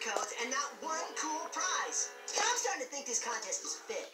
codes and not one cool prize. I'm starting to think this contest is fit.